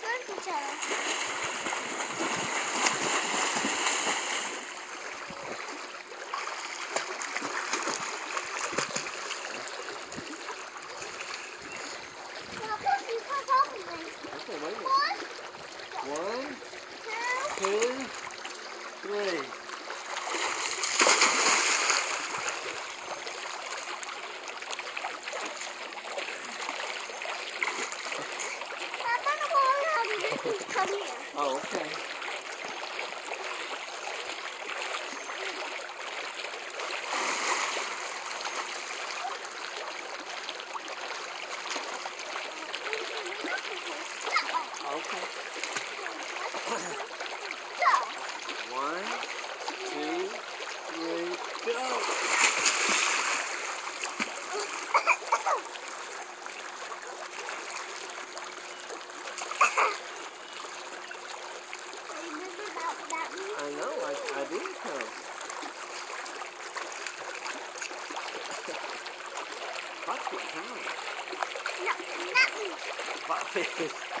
真坚强。Can come here. Oh, okay. Okay. One, two, three, go. I I, did come. Hot fish, huh? Hot fish.